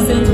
Senhor.